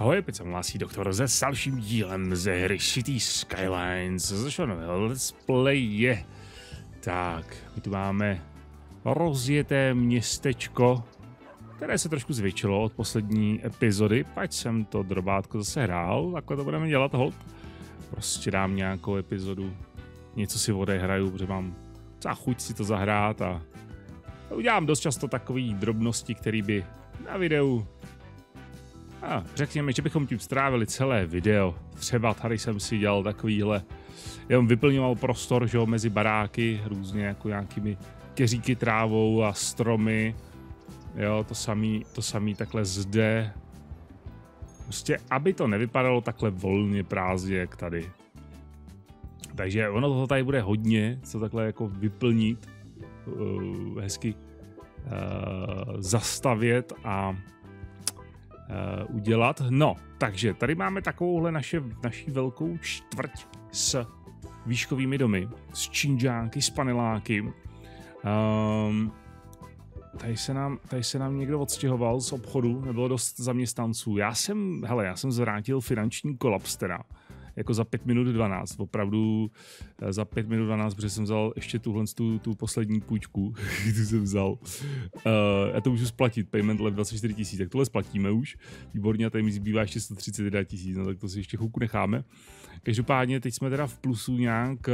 Ahoj, opět jsem hlásí doktor se s dalším dílem ze hry City Skylines. Zašlo nové let's play je. Tak, my tu máme rozjeté městečko, které se trošku zvětšilo od poslední epizody, pač jsem to drobátko zase hrál, takhle to budeme dělat hold. Prostě dám nějakou epizodu, něco si odehraju, protože mám za chuť si to zahrát a udělám dost často takové drobnosti, které by na videu a řekněme, že bychom tím strávili celé video. Třeba tady jsem si dělal takovýhle, jenom vyplňoval prostor, že jo, mezi baráky, různě jako nějakými keříky trávou a stromy. Jo, to samý, to samý takhle zde. Prostě, aby to nevypadalo takhle volně prázdně, jak tady. Takže ono toho tady bude hodně, co takhle jako vyplnit, uh, hezky uh, zastavět a uh, udělat. No, takže tady máme takovouhle naše, naší velkou čtvrť s výškovými domy, s činžánky, s paneláky. Um, tady se, nám, tady se nám někdo odstěhoval z obchodu, nebylo dost zaměstnanců. Já jsem, hele, já jsem zvrátil finanční kolaps teda jako za 5 minut 12, opravdu eh, za 5 minut 12, protože jsem vzal ještě tuhle tu, tu poslední půjčku, tu jsem vzal. Uh, já to můžu splatit, payment level 24 tisíc, tak tohle splatíme už, výborně, a tady mi zbývá ještě 131 tisíc, no tak to si ještě chvilku necháme. Každopádně teď jsme teda v plusu nějak, eh,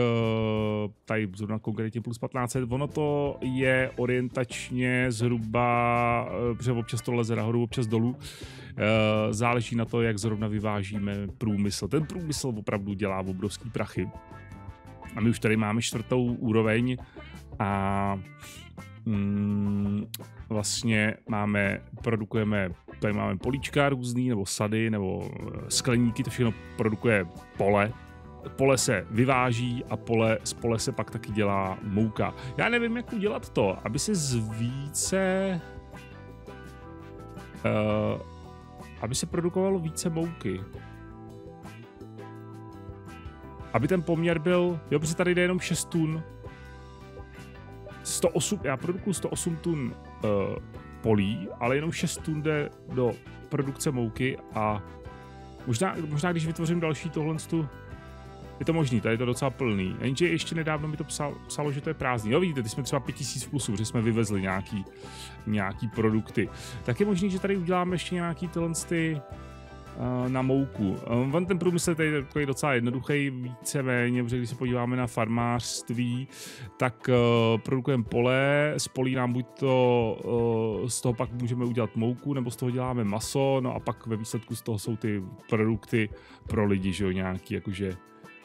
tady zrovna konkrétně plus 15, ono to je orientačně zhruba, protože občas to leze nahoru, občas dolů, záleží na to, jak zrovna vyvážíme průmysl. Ten průmysl opravdu dělá obrovský prachy. A my už tady máme čtvrtou úroveň a mm, vlastně máme, produkujeme, tady máme políčka různý, nebo sady, nebo eh, skleníky, to všechno produkuje pole, pole se vyváží a pole, z pole se pak taky dělá mouka. Já nevím, jak udělat to, aby se z více uh, aby se produkovalo více mouky. Aby ten poměr byl, jo, protože tady jde jenom 6 tun, 108, já produkuju 108 tun uh, polí, ale jenom 6 tun jde do produkce mouky a možná, možná když vytvořím další tohle tu, je to možný, tady je to docela plný. Jenže ještě nedávno mi to psal, psalo, že to je prázdný. Jo, vidíte, ty jsme třeba 5000 v že jsme vyvezli nějaký, nějaký produkty. Tak je možný, že tady uděláme ještě nějaký tyhle ty, na mouku. Eh, on ten průmysl je takový docela jednoduchý, víceméně, protože když se podíváme na farmářství, tak uh, produkujeme pole, z polí nám buď to, z toho pak můžeme udělat mouku, nebo z toho děláme maso, no a pak ve výsledku z toho jsou ty produkty pro lidi, že jo, nějaký jakože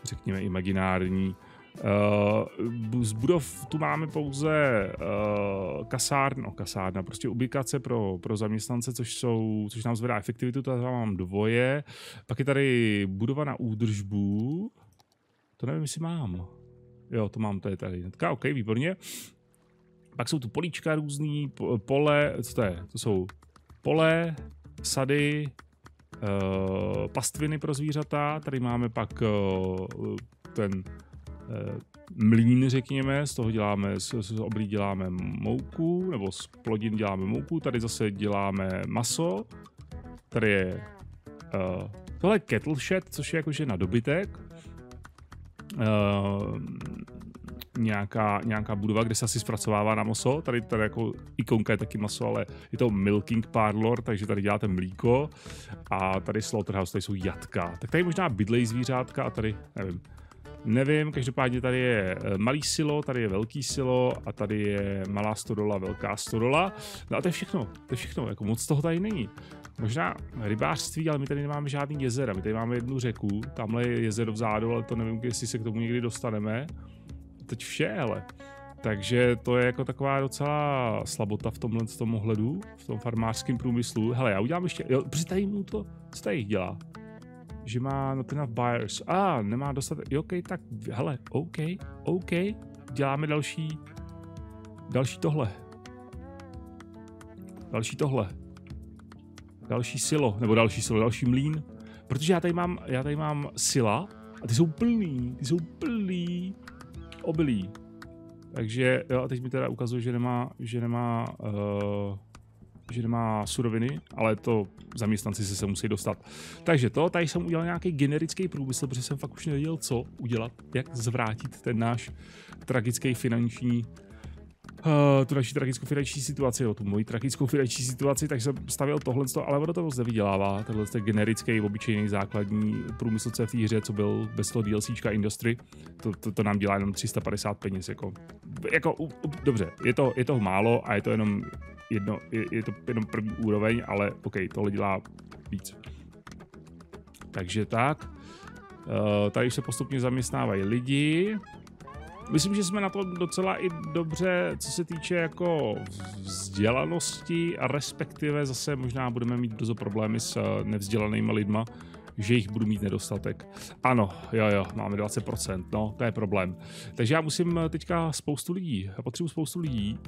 řekněme imaginární Uh, z budov tu máme pouze uh, kasárna, no kasárna, prostě ubikace pro, pro zaměstnance, což, jsou, což nám zvedá efektivitu, tady mám dvoje. Pak je tady budova na údržbu, to nevím, jestli mám. Jo, to mám, to je tady hnedka, ok, výborně. Pak jsou tu políčka různý, pole, co to je? To jsou pole, sady, uh, pastviny pro zvířata, tady máme pak uh, ten Eh, mlín, řekněme, z toho děláme, z, z oblí děláme mouku, nebo z plodin děláme mouku, tady zase děláme maso, tady je uh, tohle je kettle shed, což je jakože na dobytek, uh, nějaká, nějaká budova, kde se asi zpracovává na maso. Tady, tady jako ikonka je taky maso, ale je to milking parlor, takže tady děláte mlíko. A tady slaughterhouse, tady jsou jatka. Tak tady možná bydlej zvířátka a tady, nevím, Nevím, každopádně tady je eh, malý silo, tady je velký silo a tady je malá stodola, velká stodola. No a to je všechno, to je všechno, jako moc toho tady není. Možná rybářství, ale my tady nemáme žádný jezera, my tady máme jednu řeku, tamhle je jezero vzadu, ale to nevím, jestli se k tomu někdy dostaneme. Teď vše, ale. Takže to je jako taková docela slabota v tomhle tom ohledu, v tom farmářském průmyslu. Hele, já udělám ještě, jo, protože tady to, co tady dělá? Že má not enough buyers. A, ah, nemá dostatek. OK, tak hele, OK, OK, děláme další, další tohle. Další tohle. Další silo, nebo další silo, další mlín. Protože já tady mám, já tady mám sila a ty jsou plný, ty jsou plný obilí. Takže jo, a teď mi teda ukazuje, že nemá, že nemá uh, že nemá suroviny, ale to zaměstnanci se se musí dostat. Takže to, tady jsem udělal nějaký generický průmysl, protože jsem fakt už nevěděl, co udělat, jak zvrátit ten náš tragický finanční uh, tu naši tragickou finanční situaci, no, tu moji tragickou finanční situaci, tak jsem stavil tohle, ale ono to moc nevydělává. Tenhle je generický, obyčejný základní průmysl, co v té hře, co byl bez toho DLCčka Industry, to, to, to, nám dělá jenom 350 peněz. Jako, jako u, u, dobře, je to, je toho málo a je to jenom jedno, je, je to jenom první úroveň, ale OK, tohle dělá víc. Takže tak. Uh, tady se postupně zaměstnávají lidi. Myslím, že jsme na to docela i dobře, co se týče jako vzdělanosti a respektive zase možná budeme mít dozo problémy s eh, nevzdělanými lidma, že jich budu mít nedostatek. Ano, jo, jo, máme 20%, no, to je problém. Takže já musím eh, teďka spoustu lidí, já potřebuji spoustu lidí.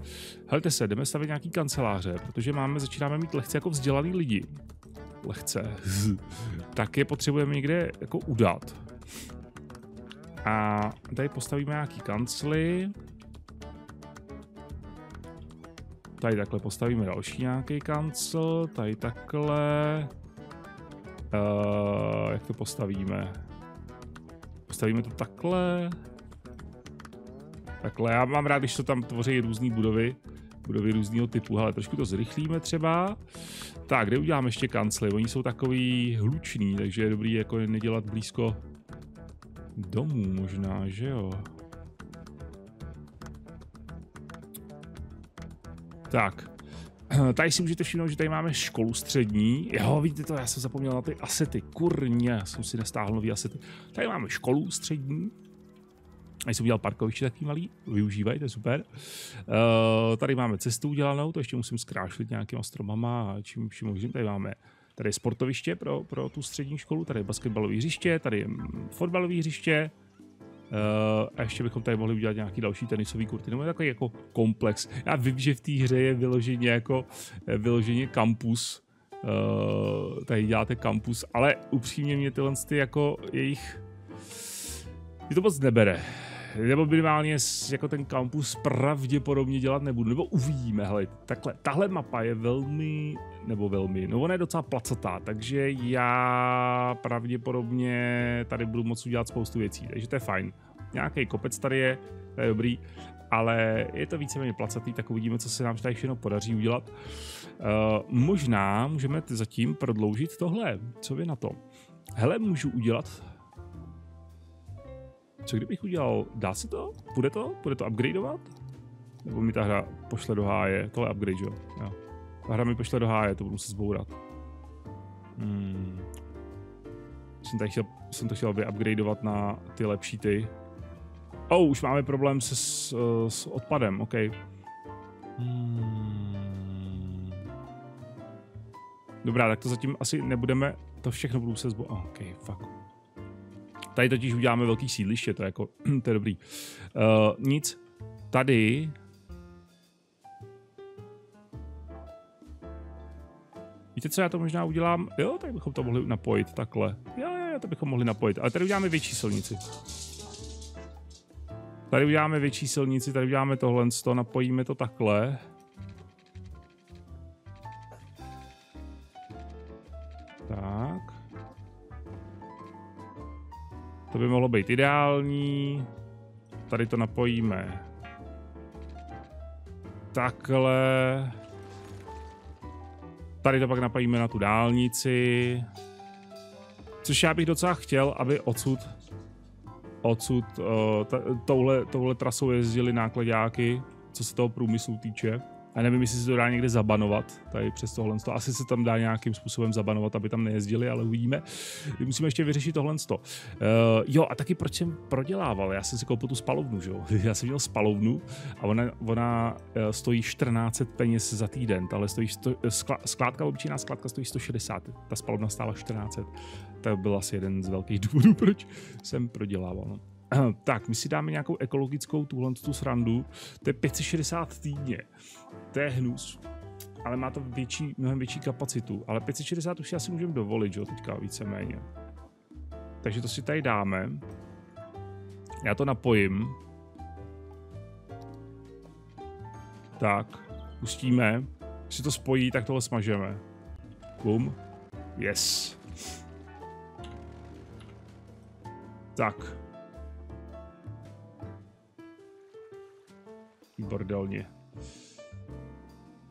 Helte se, jdeme stavit nějaký kanceláře, protože máme, začínáme mít lehce jako vzdělaný lidi. Lehce. tak je potřebujeme někde jako udat. A tady postavíme nějaký kancly. Tady takhle postavíme další nějaký kancel. Tady takhle. Uh, jak to postavíme? Postavíme to takhle. Takhle, já mám rád, když to tam tvoří různé budovy. Budovy různého typu, ale trošku to zrychlíme třeba. Tak, kde uděláme ještě kancly? Oni jsou takový hluční, takže je dobrý jako nedělat blízko domů možná, že jo? Tak. Tady si můžete všimnout, že tady máme školu střední. Jo, vidíte to, já jsem zapomněl na ty asety. Kurně, jsem si nestáhl nový asety. Tady máme školu střední. Tady jsem udělal parkoviště takový malý, využívají, to je super. Uh, tady máme cestu udělanou, to ještě musím zkrášlit nějakýma stromama a čím vším možným. Tady máme Tady je sportoviště pro, pro tu střední školu, tady je basketbalové hřiště, tady je fotbalové hřiště, a ještě bychom tady mohli udělat nějaký další tenisový kurty, nebo takový jako komplex. Já vím, že v té hře je vyloženě jako eh, vyloženě kampus, uh, tady děláte kampus, ale upřímně mě tyhle ty jako jejich mě to moc nebere nebo minimálně jako ten kampus pravděpodobně dělat nebudu, nebo uvidíme, hele, takhle, tahle mapa je velmi, nebo velmi, no ona je docela placatá, takže já pravděpodobně tady budu moct udělat spoustu věcí, takže to je fajn. Nějaký kopec tady je, to je dobrý, ale je to víceméně placatý, tak uvidíme, co se nám tady všechno podaří udělat. Uh, možná můžeme zatím prodloužit tohle, co vy na to? Hele, můžu udělat co kdybych udělal, dá se to? Bude to? Bude to upgradeovat? Nebo mi ta hra pošle do háje? Tohle upgrade, jo? jo. Ta hra mi pošle do háje, to budu muset zbourat. Hmm. Jsem, tady chtěl, jsem to chtěl aby upgradeovat na ty lepší ty. Oh, už máme problém se s, s odpadem, OK. Hmm. Dobrá, tak to zatím asi nebudeme, to všechno budu se zbo... OK, fuck. Tady totiž uděláme velký sídliště, to je jako, to je dobrý. Uh, nic, tady Víte co, já to možná udělám, jo, tak bychom to mohli napojit takhle. Jo, jo, jo, to bychom mohli napojit, ale tady uděláme větší silnici. Tady uděláme větší silnici, tady uděláme tohle, to napojíme to takhle. To by mohlo být ideální. Tady to napojíme. Takhle. Tady to pak napojíme na tu dálnici. Což já bych docela chtěl, aby odsud odsud uh, touhle, touhle trasou jezdili nákladáky, co se toho průmyslu týče. A nevím, jestli se to dá někde zabanovat, tady přes tohle. Asi se tam dá nějakým způsobem zabanovat, aby tam nejezdili, ale uvidíme. Musíme ještě vyřešit tohle. Uh, jo, a taky proč jsem prodělával? Já jsem si koupil tu spalovnu, že jo? Já jsem měl spalovnu a ona, ona uh, stojí 14 peněz za týden, ale stojí sto, skla, skládka, obyčejná skládka stojí 160. Ta spalovna stála 14. To byl asi jeden z velkých důvodů, proč jsem prodělával. No. Tak, my si dáme nějakou ekologickou tuhle tu srandu. To je 560 týdně. To je hnus. Ale má to větší, mnohem větší kapacitu. Ale 560 už si asi můžeme dovolit, jo, teďka víceméně. Takže to si tady dáme. Já to napojím. Tak, pustíme. Když to spojí, tak tohle smažeme. Bum. Yes. Tak. Bordelně.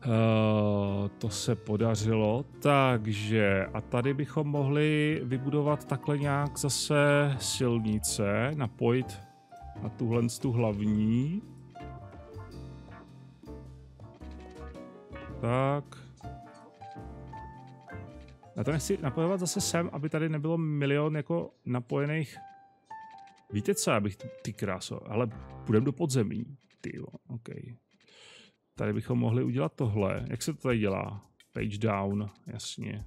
Uh, to se podařilo, takže a tady bychom mohli vybudovat takhle nějak zase silnice, napojit na tuhle tu hlavní. Tak. Já to nechci napojovat zase sem, aby tady nebylo milion jako napojených. Víte co, abych ty kráso, ale půjdeme do podzemí. Ty jo, okay. Tady bychom mohli udělat tohle. Jak se to tady dělá? Page down, jasně.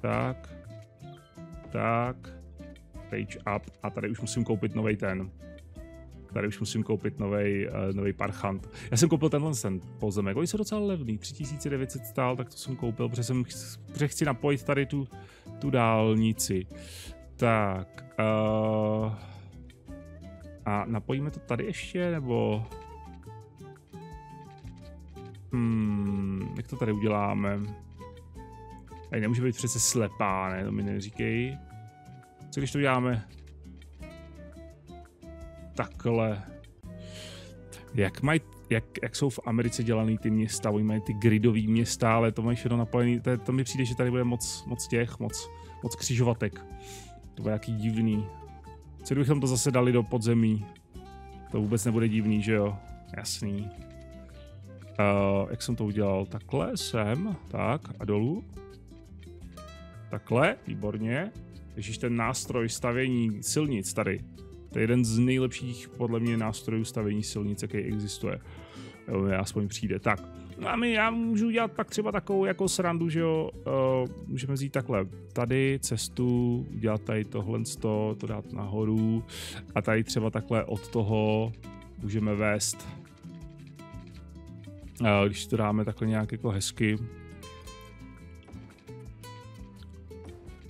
Tak. Tak. Page up. A tady už musím koupit nový ten. Tady už musím koupit nový uh, nový parchant. Já jsem koupil tenhle ten pozemek. Oni jsou docela levný. 3900 stál, tak to jsem koupil, protože, jsem, protože chci napojit tady tu, tu dálnici. Tak. Uh, a napojíme to tady ještě, nebo... Hmm, jak to tady uděláme? Tady nemůže být přece slepá, ne? To mi neříkej. Co když to uděláme? Takhle. Jak mají jak, jak jsou v Americe dělaný ty města, oni mají ty gridový města, ale to mají všechno napojený, to, to mi přijde, že tady bude moc, moc těch, moc, moc křižovatek. To bude jaký divný. Co kdybychom to zase dali do podzemí? To vůbec nebude divný, že jo? Jasný. Uh, jak jsem to udělal? Takhle, sem, tak a dolů. Takhle, výborně. Ježíš, ten nástroj stavění silnic tady. To je jeden z nejlepších, podle mě, nástrojů stavění silnic, jaký existuje. Jo, aspoň přijde. Tak, no a my, já můžu udělat pak třeba takovou jako srandu, že jo, uh, můžeme vzít takhle tady cestu, udělat tady tohle, to dát nahoru a tady třeba takhle od toho můžeme vést když to dáme takhle nějak jako hezky.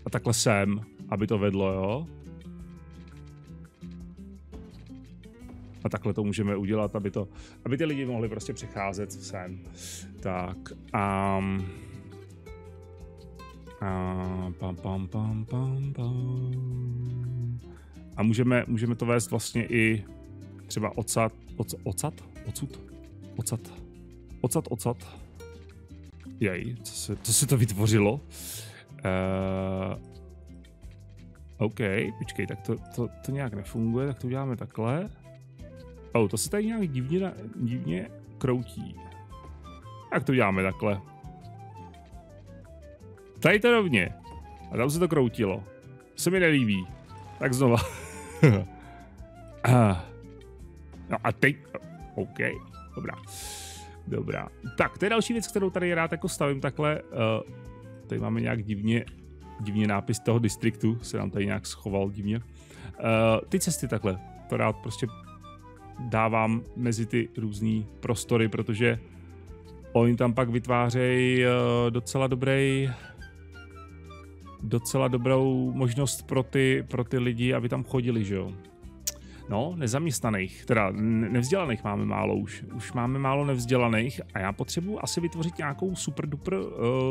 A takhle sem, aby to vedlo, jo. A takhle to můžeme udělat, aby, to, aby ty lidi mohli prostě přecházet sem. Tak, um, a pam, pam, pam, pam, pam. A můžeme, můžeme to vést vlastně i třeba odsad, oc, odsad, odsud, odsad, Ocat, ocat. Jej, co se, co se to vytvořilo? Uh, OK, počkej, tak to, to, to nějak nefunguje, tak to uděláme takhle. Oh, to se tady nějak divně, divně kroutí. Tak to uděláme takhle. Tady to rovně. A tam se to kroutilo. Se mi nelíbí. Tak znova. no a teď... OK, dobrá. Dobrá. Tak, to je další věc, kterou tady rád jako stavím takhle. Uh, tady máme nějak divně, divně nápis toho distriktu, se nám tady nějak schoval divně. Uh, ty cesty takhle, to rád prostě dávám mezi ty různé prostory, protože oni tam pak vytvářejí uh, docela dobrý docela dobrou možnost pro ty, pro ty lidi, aby tam chodili, že jo. No, nezaměstnaných, teda nevzdělaných máme málo už. Už máme málo nevzdělaných a já potřebuji asi vytvořit nějakou super duper uh,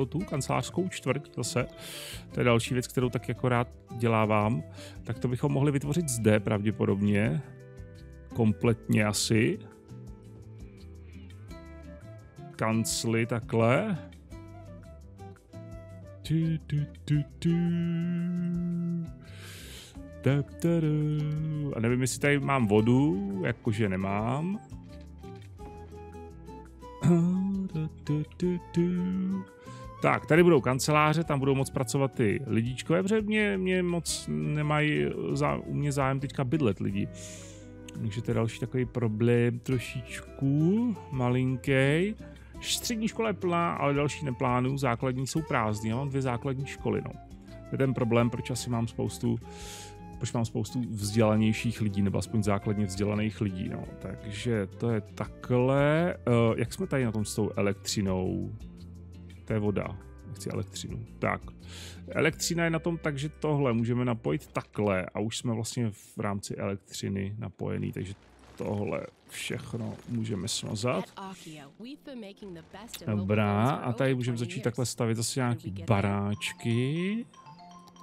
tu kancelářskou čtvrť zase. To je další věc, kterou tak jako rád dělávám. Tak to bychom mohli vytvořit zde pravděpodobně. Kompletně asi. Kancly takhle. Du, du, du, du. A nevím, jestli tady mám vodu, jakože nemám. Tak, tady budou kanceláře, tam budou moc pracovat ty lidíčkové, protože mě, mě moc nemají za, u mě zájem teďka bydlet lidi. Takže to je další takový problém trošičku, malinký. Střední škola je plná, ale další neplánu, základní jsou prázdné. Mám dvě základní školy, no. To je ten problém, proč asi mám spoustu proč mám spoustu vzdělanějších lidí, nebo aspoň základně vzdělaných lidí, no. Takže to je takhle. Uh, jak jsme tady na tom s tou elektřinou? To je voda. Chci elektřinu. Tak. Elektřina je na tom tak, že tohle můžeme napojit takhle a už jsme vlastně v rámci elektřiny napojený, takže tohle všechno můžeme smazat. Dobrá, a tady můžeme začít takhle stavit zase nějaký baráčky.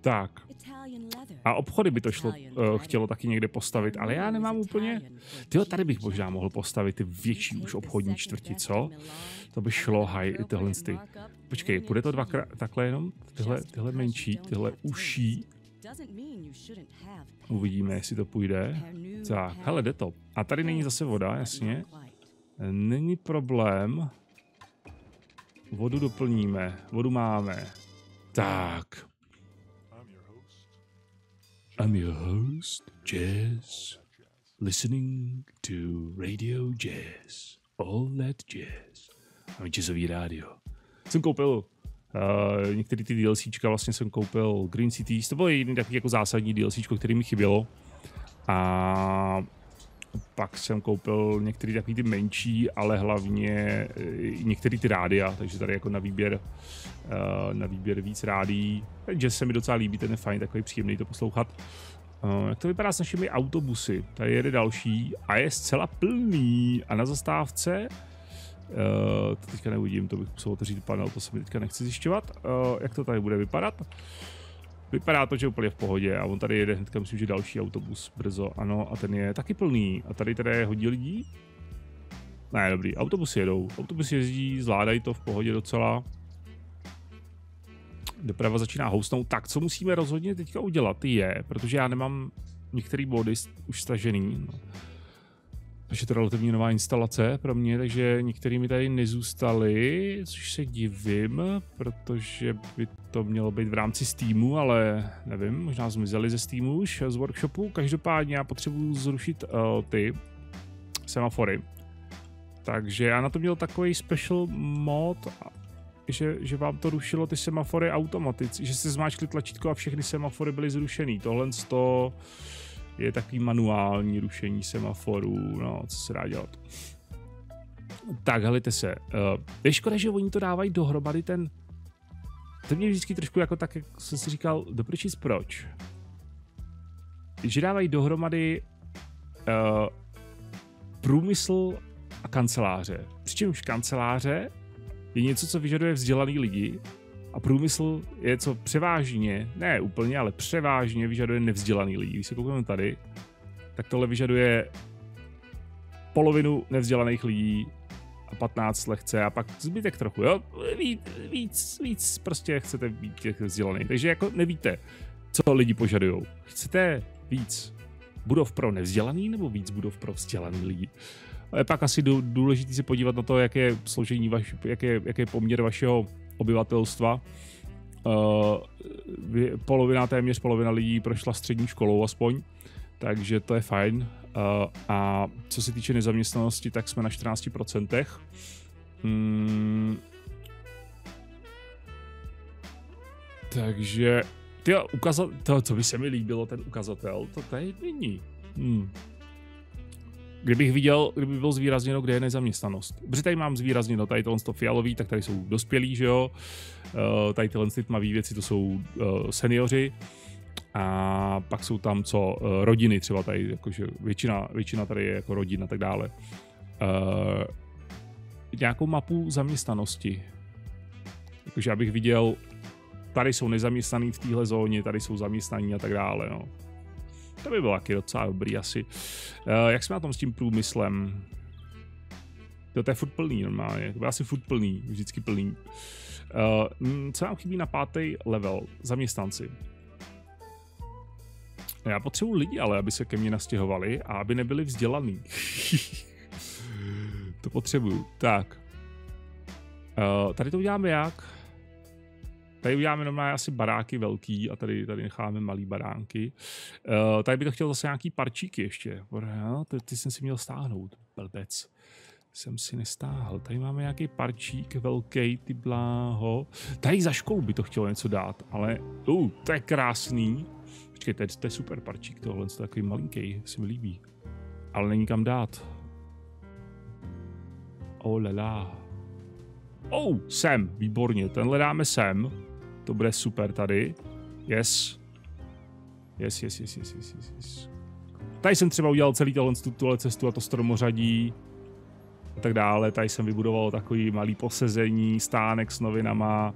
Tak. A obchody by to šlo, uh, chtělo taky někde postavit, ale já nemám úplně... Tyjo, tady bych možná mohl postavit ty větší už obchodní čtvrti, co? To by šlo, haj, tyhle ty. Počkej, bude to dvakrát takhle jenom? Tyhle, tyhle menší, tyhle uší. Uvidíme, jestli to půjde. Tak, hele, jde to. A tady není zase voda, jasně. Není problém. Vodu doplníme. Vodu máme. Tak. I'm your host, Jazz. Listening to Radio Jazz. All that jazz. Mám jazzový rádio. Jsem koupil Uh, některé ty DLCčka vlastně jsem koupil Green Cities, to bylo jediný takový jako zásadní DLCčko, který mi chybělo. A pak jsem koupil některé takový ty menší, ale hlavně eh, některé ty rádia, takže tady jako na výběr, uh, na výběr víc rádí. Takže se mi docela líbí, ten je fajn, takový příjemný to poslouchat. Uh, jak to vypadá s našimi autobusy? Tady jede další a je zcela plný. A na zastávce to teďka neuvidím, to bych musel otevřít panel, to se mi teďka nechci zjišťovat. Jak to tady bude vypadat? Vypadá to, že úplně v pohodě a on tady jede hnedka, myslím, že další autobus brzo, ano, a ten je taky plný. A tady teda je hodně lidí? Ne, dobrý, autobusy jedou. Autobusy jezdí, zvládají to v pohodě docela. Doprava začíná housnout. Tak, co musíme rozhodně teďka udělat je, protože já nemám některé body už stažený, no takže to relativně nová instalace pro mě, takže některý mi tady nezůstali, což se divím, protože by to mělo být v rámci Steamu, ale nevím, možná zmizeli ze Steamu už, z workshopu. Každopádně já potřebuji zrušit uh, ty semafory. Takže já na to měl takový special mod, že, že vám to rušilo ty semafory automaticky, že se zmáčkli tlačítko a všechny semafory byly zrušený. Tohle z toho je takový manuální rušení semaforů, no, co se dá dělat. Tak, helejte se. Uh, je škoda, že oni to dávají dohromady ten... To mě vždycky trošku jako tak, jak jsem si říkal, doprčit proč. Že dávají dohromady uh, průmysl a kanceláře. Přičemž kanceláře je něco, co vyžaduje vzdělaný lidi a průmysl je co převážně, ne úplně, ale převážně vyžaduje nevzdělaný lidi. Když se koukneme tady, tak tohle vyžaduje polovinu nevzdělaných lidí a 15 lehce a pak zbytek trochu, jo? Víc, víc, víc prostě chcete být těch vzdělaných. Takže jako nevíte, co lidi požadují. Chcete víc budov pro nevzdělaný nebo víc budov pro vzdělaný lidi? A je pak asi důležité se podívat na to, jaké je složení, vaš, jaké je poměr vašeho obyvatelstva. Uh, polovina, téměř polovina lidí prošla střední školou aspoň, takže to je fajn. Uh, a co se týče nezaměstnanosti, tak jsme na 14%. Hmm. Takže ty ukazatel, to, co by se mi líbilo, ten ukazatel, to tady není. Hmm. Kdybych viděl, kdyby bylo zvýrazněno, kde je nezaměstnanost. Protože tady mám zvýrazněno, tady tohle to fialový, tak tady jsou dospělí, že jo. Uh, tady tyhle tmavý věci, to jsou uh, seniori. A pak jsou tam co, uh, rodiny třeba tady, jakože většina, většina tady je jako rodin a tak dále. Uh, nějakou mapu zaměstnanosti. Jakože abych viděl, tady jsou nezaměstnaný v téhle zóně, tady jsou zaměstnaní a tak dále, no. To by bylo taky docela dobrý asi. Uh, jak jsme na tom s tím průmyslem? To, to je furt plný normálně, to bude asi furt plný, vždycky plný. Uh, co nám chybí na pátý level? Zaměstnanci. Já potřebuji lidi, ale aby se ke mně nastěhovali a aby nebyli vzdělaný. to potřebuju. Tak. Uh, tady to uděláme jak? Tady uděláme normálně asi baráky velký a tady, tady necháme malý baránky. Uh, tady by to chtěl zase nějaký parčíky ještě. Ty, ty jsem si měl stáhnout, blbec. jsem si nestáhl. Tady máme nějaký parčík velký, ty bláho. Tady za školu by to chtělo něco dát, ale uh, to je krásný. Počkej, to to je super parčík tohle, to je takový malinký, se mi líbí. Ale není kam dát. Oh la la. Oh, sem, výborně, tenhle dáme sem. To bude super tady. Yes. Yes, yes, yes, yes, yes, yes. yes. Tady jsem třeba udělal celý tohle, tuhle cestu a to stromořadí a tak dále. Tady jsem vybudoval takový malý posezení, stánek s novinama,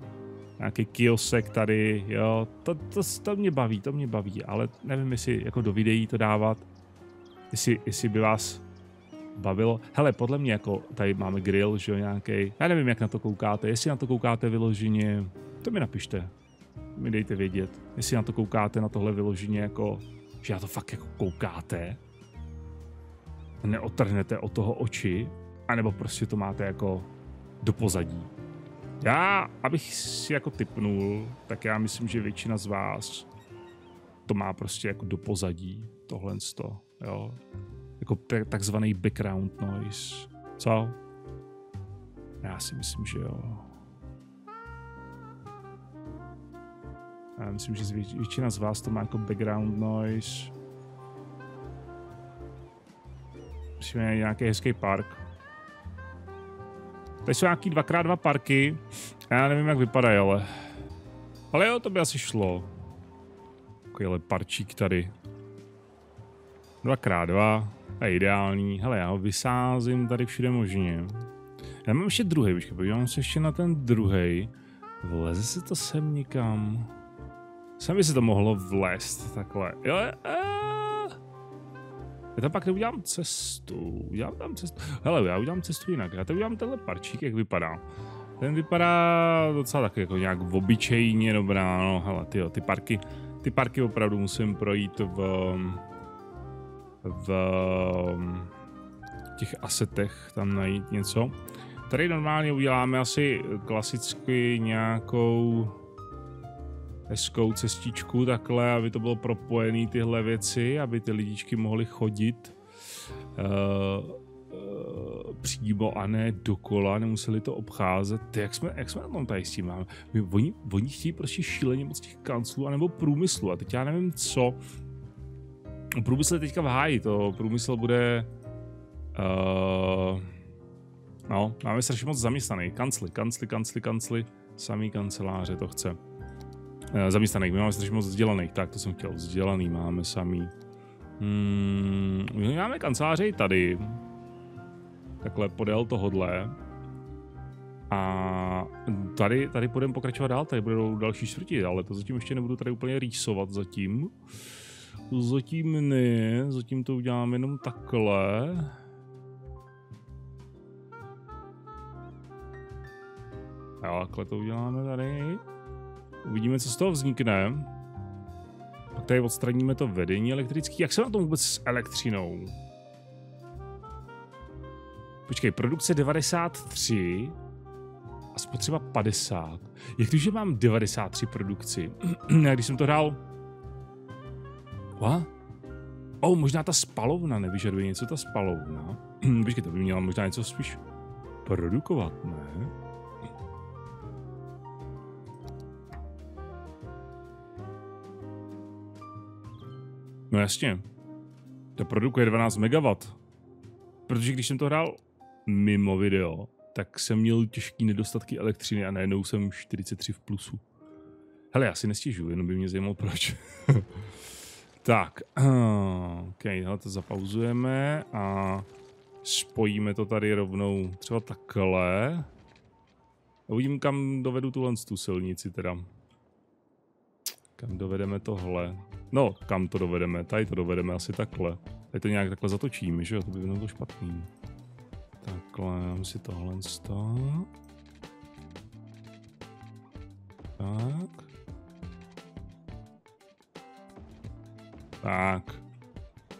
nějaký kiosek tady, jo. To, to, to mě baví, to mě baví, ale nevím, jestli jako do videí to dávat, jestli, jestli by vás bavilo. Hele, podle mě jako tady máme grill, že jo, nějaký. Já nevím, jak na to koukáte. Jestli na to koukáte vyloženě, to mi napište. Mi dejte vědět. Jestli na to koukáte, na tohle vyloženě jako, že na to fakt jako koukáte. Neotrhnete od toho oči, anebo prostě to máte jako do pozadí. Já, abych si jako typnul, tak já myslím, že většina z vás to má prostě jako do pozadí, tohle to, jo jako takzvaný background noise. Co? Já si myslím, že jo. Já myslím, že většina z vás to má jako background noise. Musíme nějaký hezký park. Tady jsou nějaký dvakrát dva parky. Já nevím, jak vypadají, ale... Ale jo, to by asi šlo. Takovýhle parčík tady. Dvakrát dva. A ideální. Hele, já ho vysázím tady všude možně. Já mám ještě druhý, počkej, podívám se ještě na ten druhý. Vleze se to sem nikam. Sem by se to mohlo vlézt takhle. Jo, já tam pak neudělám cestu. Udělám tam cestu. Hele, já udělám cestu jinak. Já to udělám tenhle parčík, jak vypadá. Ten vypadá docela tak jako nějak obyčejně dobrá. No, hele, tyjo, ty parky, ty parky opravdu musím projít v v těch asetech tam najít něco. Tady normálně uděláme asi klasicky nějakou hezkou cestičku takhle, aby to bylo propojené tyhle věci, aby ty lidičky mohly chodit uh, uh, přímo a ne dokola, nemuseli to obcházet. Ty, jak jsme, jak jsme na tom tady s tím máme? My, oni, oni chtějí prostě šíleně moc těch kanclů anebo průmyslu a teď já nevím co, Průmysl je teďka v háji, to průmysl bude... Uh, no, máme strašně moc zaměstnaných. Kancly, kancly, kancly, kancly. Samý kanceláře to chce. Uh, zaměstnaných, my máme strašně moc vzdělaných. Tak, to jsem chtěl. Vzdělaný máme samý. Hmm, my máme kanceláře i tady. Takhle podél tohodle. A tady, tady budeme pokračovat dál, tady budou další čtvrti, ale to zatím ještě nebudu tady úplně rýsovat zatím. Zatím ne, zatím to uděláme jenom takhle. Jo, takhle to uděláme tady. Uvidíme, co z toho vznikne. A tady odstraníme to vedení elektrický. Jak se na tom vůbec s elektřinou? Počkej, produkce 93 a spotřeba 50. Jak to, že mám 93 produkci? Když jsem to hrál What? Oh, možná ta spalovna nevyžaduje něco, ta spalovna. Počkej, to by měla možná něco spíš produkovat, ne? No jasně. To produkuje 12 MW. Protože když jsem to hrál mimo video, tak jsem měl těžký nedostatky elektřiny a najednou jsem 43 v plusu. Hele, já si nestěžuji, jenom by mě zajímalo proč. Tak, ok, hele, to zapauzujeme a spojíme to tady rovnou třeba takhle. Uvidím, kam dovedu tuhle tu silnici teda. Kam dovedeme tohle. No, kam to dovedeme? Tady to dovedeme asi takhle. Tady to nějak takhle zatočíme, že jo? To by bylo špatný. Takhle, dám si tohle stát. Tak. Tak.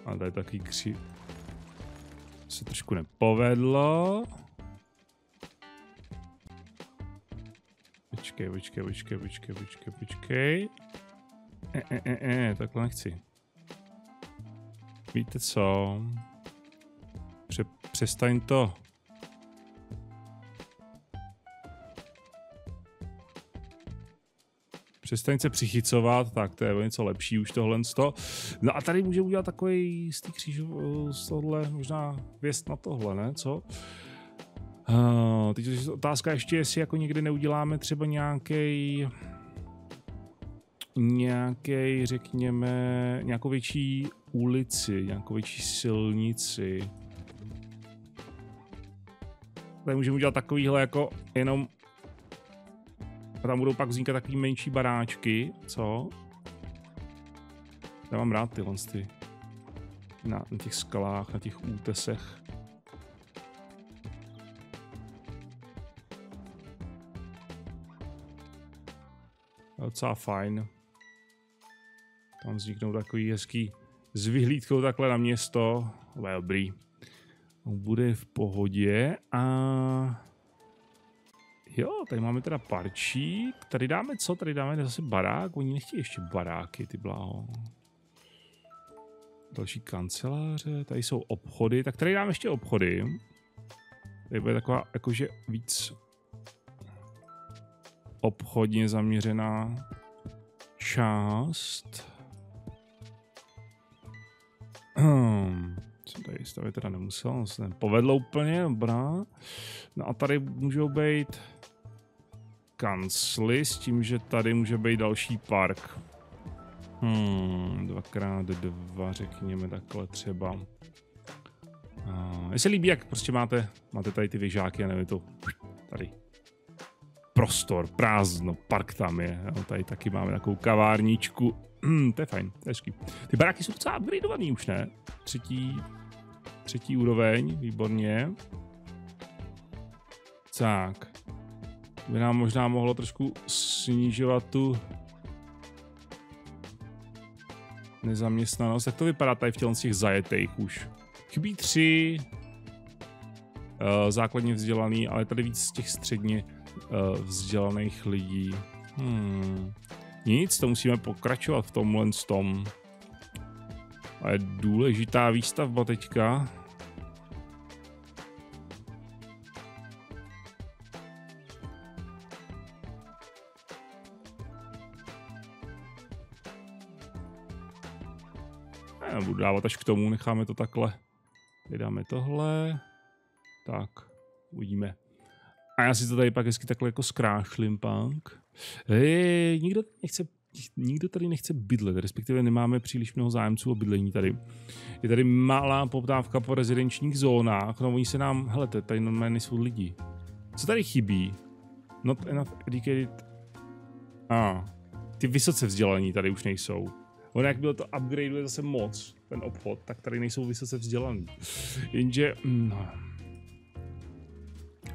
A tady taky kři... Se trošku nepovedlo. Počkej, počkej, počkej, počkej, počkej, počkej. E, e, e, e, takhle nechci. Víte co? Pře- přestaň to. Přestaň se přichycovat, tak to je něco lepší už tohle. To. No a tady může udělat takový z té křížů, z tohle, možná věst na tohle, ne? Co? Uh, teď otázka ještě, jestli jako někdy neuděláme třeba nějaký nějaký, řekněme, nějakou větší ulici, nějakou větší silnici. Tady můžeme udělat takovýhle jako jenom a tam budou pak vznikat takový menší baráčky, co? Já mám rád tyhle ty. Na, na těch skalách, na těch útesech. Docela fajn. Tam vzniknou takový hezký s vyhlídkou takhle na město. Bude dobrý. Bude v pohodě a Jo, tady máme teda parčík. Tady dáme co? Tady dáme zase barák. Oni nechtějí ještě baráky, ty bláho. Další kanceláře, tady jsou obchody. Tak tady dáme ještě obchody. Tady bude taková jakože víc obchodně zaměřená část. Jsem tady stavit teda nemusel, se povedlo úplně, dobrá. No a tady můžou být kancly s tím, že tady může být další park. Hmm, dvakrát dva, řekněme takhle třeba. Uh, mně se líbí, jak prostě máte, máte tady ty vyžáky a nevím to tady prostor, prázdno, park tam je. Jo, tady taky máme takovou kavárničku. Hmm, to je fajn, to je hezký. Ty baráky jsou docela upgradeovaný už, ne? Třetí, třetí úroveň, výborně. Tak by nám možná mohlo trošku snižovat tu nezaměstnanost. Jak to vypadá tady v těch, zajetých už? Chybí tři základně vzdělaný, ale tady víc z těch středně uh, vzdělaných lidí. Hmm. Nic, to musíme pokračovat v tomhle tom. A je důležitá výstavba teďka. nebudu dávat až k tomu, necháme to takhle. Vydáme tohle. Tak, uvidíme. A já si to tady pak hezky takhle jako zkrášlím pak. Hej, nikdo nechce nikdo tady nechce bydlet, respektive nemáme příliš mnoho zájemců o bydlení tady. Je tady malá poptávka po rezidenčních zónách, no oni se nám, hele, tady normálně jsou lidi. Co tady chybí? Not enough educated... A, ah, ty vysoce vzdělaní tady už nejsou. Ono jak bylo to upgradeuje zase moc, ten obchod, tak tady nejsou vysoce vzdělaný. Jenže, no,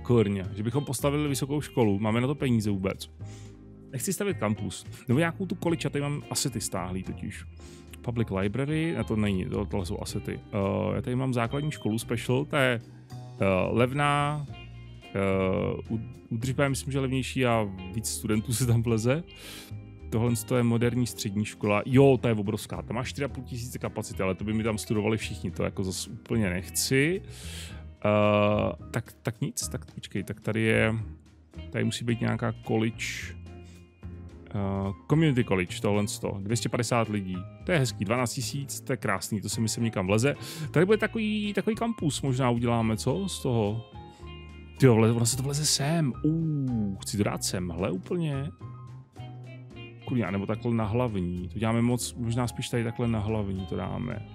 kurně, že bychom postavili vysokou školu, máme na to peníze vůbec. Nechci stavit kampus, nebo nějakou tu količ, já tady mám asety stáhlý totiž. Public Library, na to není, to, tohle jsou asety. Uh, já tady mám základní školu special, to je uh, levná, uh, udržba myslím, že levnější a víc studentů se tam vleze tohle je moderní střední škola. Jo, to je obrovská, tam má 4,5 tisíce kapacity, ale to by mi tam studovali všichni, to jako zase úplně nechci. Uh, tak, tak nic, tak počkej, tak tady je, tady musí být nějaká college, uh, community college, tohle 100, 250 lidí, to je hezký, 12 tisíc, to je krásný, to se mi sem někam vleze. Tady bude takový, takový kampus možná uděláme, co z toho? Jo, ona se to vleze sem, uh, chci to dát semhle úplně, kurňa, nebo takhle na hlavní. To děláme moc, možná spíš tady takhle na hlavní to dáme.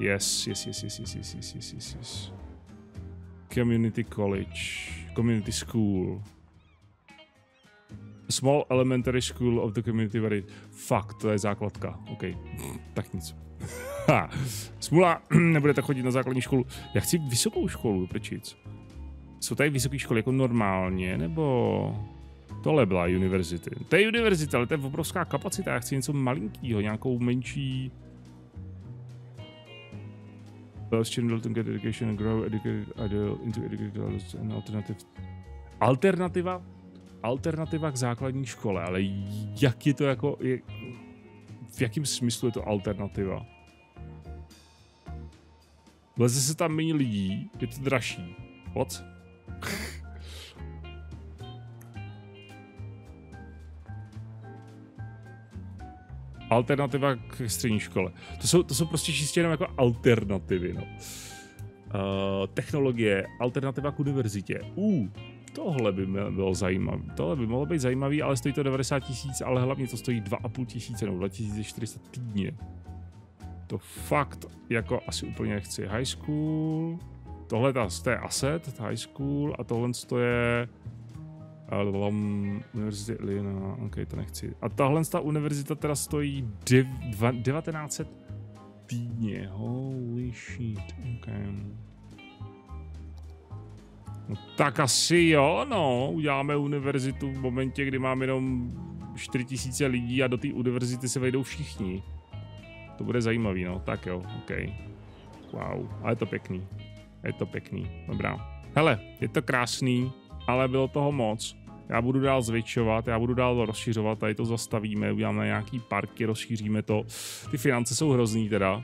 Yes, yes, yes, yes, yes, yes, yes, yes, yes, yes. Community college, community school. Small elementary school of the community very... Fuck, to je základka. OK, tak nic. Smula, nebudete chodit na základní školu. Já chci vysokou školu, prečic. Jsou tady vysoké školy jako normálně, nebo... Tohle byla univerzity. To je univerzita, ale to je obrovská kapacita. Já chci něco malinkého, nějakou menší... Student will get education and grow educated ideal into educated and alternative. Alternativa? Alternativa k základní škole, ale jak je to jako... Je, v jakém smyslu je to alternativa? Leze se tam méně lidí, je to dražší. What? Alternativa k střední škole. To jsou, to jsou prostě čistě jenom jako alternativy, no. Uh, technologie, alternativa k univerzitě. Uh, tohle by bylo zajímavé. Tohle by mohlo být zajímavý, ale stojí to 90 tisíc, ale hlavně to stojí 2,5 tisíce nebo 2400 týdně. To fakt jako asi úplně nechci. High school, tohle to je asset, high school a tohle to je um, univerzity Illinois, ok, to nechci. A tahle ta univerzita teda stojí dev, dva, 1900 týdně, holy shit, ok. No, tak asi jo, no, uděláme univerzitu v momentě, kdy máme jenom 4000 lidí a do té univerzity se vejdou všichni. To bude zajímavý, no, tak jo, ok. Wow, ale je to pěkný. Je to pěkný, dobrá. Hele, je to krásný, ale bylo toho moc. Já budu dál zvětšovat, já budu dál rozšiřovat, tady to zastavíme, uděláme nějaký parky, rozšíříme to. Ty finance jsou hrozný teda.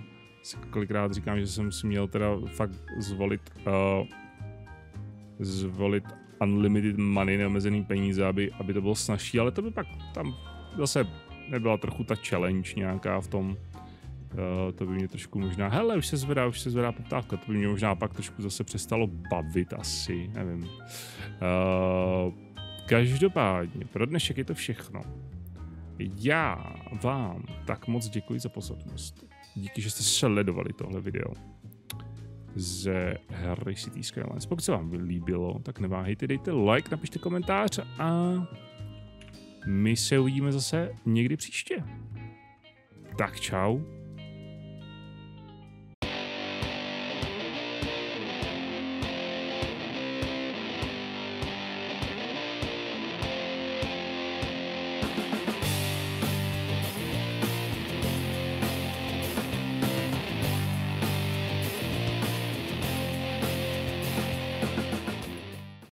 Kolikrát říkám, že jsem si měl teda fakt zvolit uh, zvolit unlimited money, neomezený peníze, aby, aby to bylo snažší, ale to by pak tam zase nebyla trochu ta challenge nějaká v tom, Uh, to by mě trošku možná, hele, už se zvedá, už se zvedá poptávka, to by mě možná pak trošku zase přestalo bavit asi, nevím. Uh, každopádně, pro dnešek je to všechno. Já vám tak moc děkuji za pozornost. Díky, že jste sledovali tohle video ze hry City Skylines. Pokud se vám líbilo, tak neváhejte, dejte like, napište komentář a my se uvidíme zase někdy příště. Tak čau.